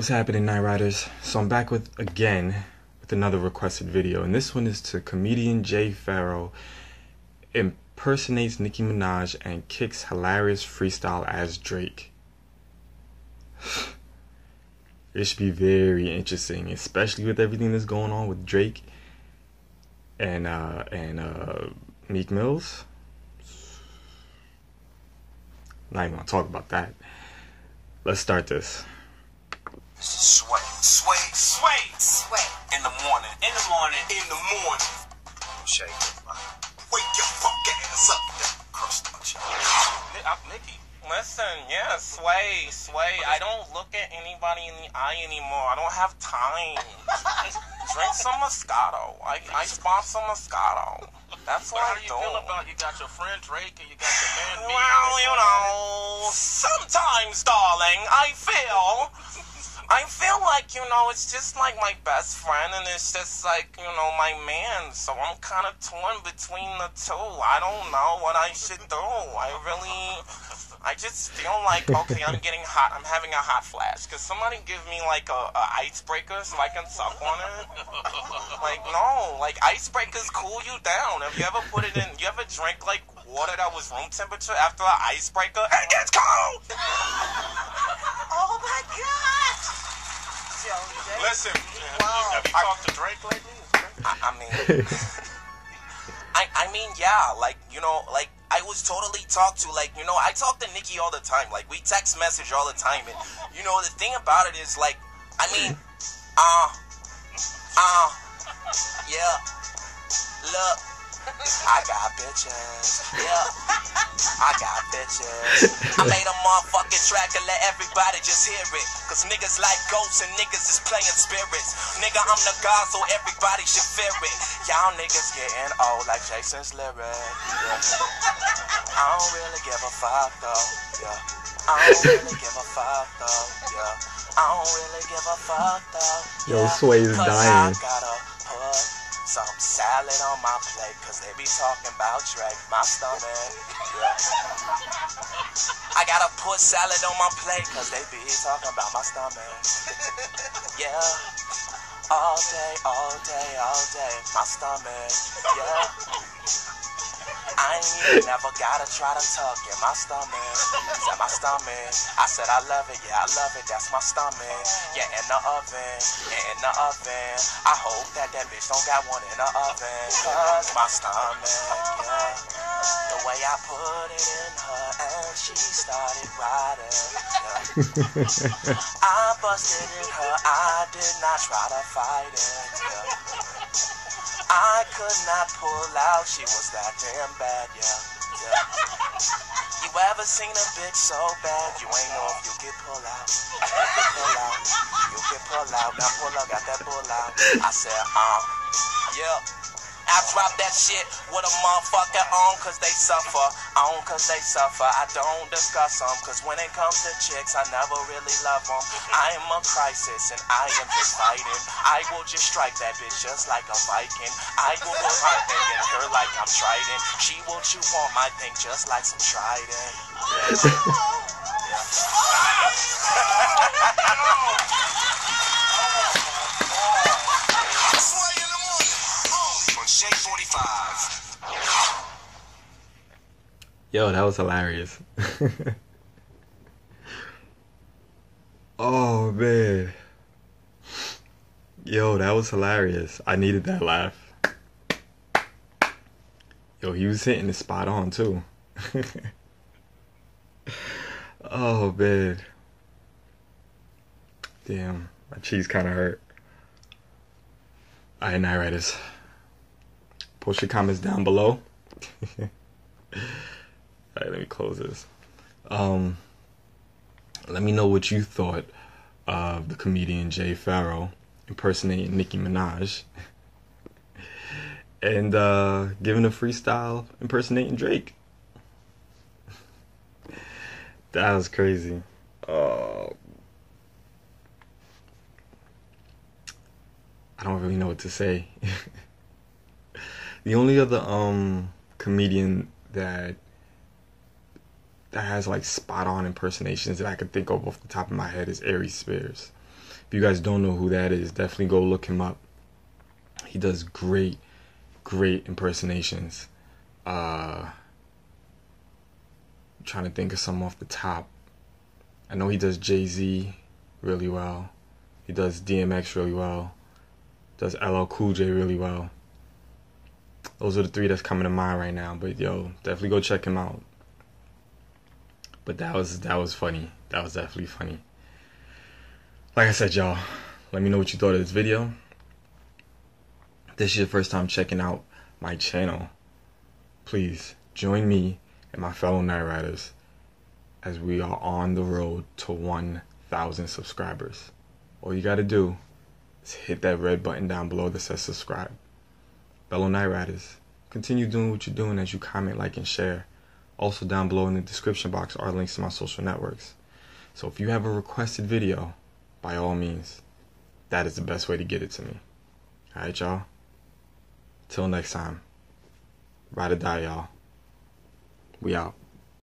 What's happening, Knight Riders? So I'm back with again with another requested video, and this one is to comedian Jay Pharoah impersonates Nicki Minaj and kicks hilarious freestyle as Drake. it should be very interesting, especially with everything that's going on with Drake and uh, and uh, Meek Mills. Not even gonna talk about that. Let's start this. Sway, sway, sway. In the morning, in the morning, in the morning. Shake Wake your fuck ass up. Cross the uh, Nicki, listen, yeah, sway, sway. I don't look at anybody in the eye anymore. I don't have time. Drink some Moscato. I, I sponsor Moscato. That's what how I do How do you feel about you got your friend Drake and you got your man? Well, you know, sometimes, darling, I feel. I feel like, you know, it's just like my best friend and it's just like, you know, my man. So I'm kind of torn between the two. I don't know what I should do. I really, I just feel like, okay, I'm getting hot. I'm having a hot flash. Could somebody give me like a, a icebreaker so I can suck on it? Like, no, like icebreakers cool you down. Have you ever put it in, you ever drink like water that was room temperature after an icebreaker? It gets cold! oh my god! Listen, wow. have you talked to Drake lately? I, I mean, I, I mean, yeah, like, you know, like, I was totally talked to, like, you know, I talk to Nicki all the time, like, we text message all the time, and, you know, the thing about it is, like, I mean, uh, uh, yeah, look, I got bitches, yeah. I got bitches. I made a motherfucking track and let everybody just hear it. Cause niggas like ghosts and niggas is playing spirits. Nigga, I'm the god, so everybody should fear it. Y'all niggas getting old like Jason's lyric. Yeah. I don't really give a fuck though. Yeah. I don't really give a fuck though. Yeah. I don't really give a fuck though. Yeah. Yo, Sway's dying. Some salad on my plate, cause they be talking about Drake, my stomach. Yeah. I gotta put salad on my plate, cause they be talking about my stomach. Yeah. All day, all day, all day, my stomach. Yeah. I ain't never gotta try to tuck in my stomach. Said my stomach. I said I love it, yeah, I love it. That's my stomach. Yeah, in the oven, yeah, in the oven. I hope that that bitch don't got one in the oven. Cause my stomach, yeah. The way I put it in her and she started riding. Yeah. I busted in her, I did not try to fight it. Yeah. I could not pull out, she was that damn bad, yeah. yeah. You ever seen a bitch so bad, you ain't know if you get pull out. You get pull out, you get pull out, now pull out, got that pull out. I said, uh, yeah. I drop that shit with a motherfucker on cause they suffer. On cause they suffer. I don't discuss them cause when it comes to chicks, I never really love them. I am a crisis and I am just fighting. I will just strike that bitch just like a Viking. I will go hard and in her like I'm Trident. She will chew on my thing just like some Trident. Yeah. yeah. Yo, that was hilarious. oh man. Yo, that was hilarious. I needed that laugh. Yo, he was hitting the spot on too. oh man. Damn, my cheese kind of hurt. Alright, Knight Riders. Post your comments down below. Alright, let me close this. Um, let me know what you thought of the comedian Jay Pharoah impersonating Nicki Minaj and uh, giving a freestyle impersonating Drake. that was crazy. Uh, I don't really know what to say. the only other um comedian that that has like spot on impersonations that I can think of off the top of my head is Aries Spears. If you guys don't know who that is, definitely go look him up. He does great, great impersonations. Uh, I'm trying to think of some off the top. I know he does Jay Z really well. He does DMX really well. Does LL Cool J really well. Those are the three that's coming to mind right now. But yo, definitely go check him out. But that was that was funny. That was definitely funny. Like I said, y'all, let me know what you thought of this video. If this is your first time checking out my channel, please join me and my fellow Knight Riders as we are on the road to 1,000 subscribers. All you gotta do is hit that red button down below that says subscribe. Fellow Knight Riders, continue doing what you're doing as you comment, like, and share. Also, down below in the description box are links to my social networks. So if you have a requested video, by all means, that is the best way to get it to me. Alright, y'all? Till next time. Ride or die, y'all. We out.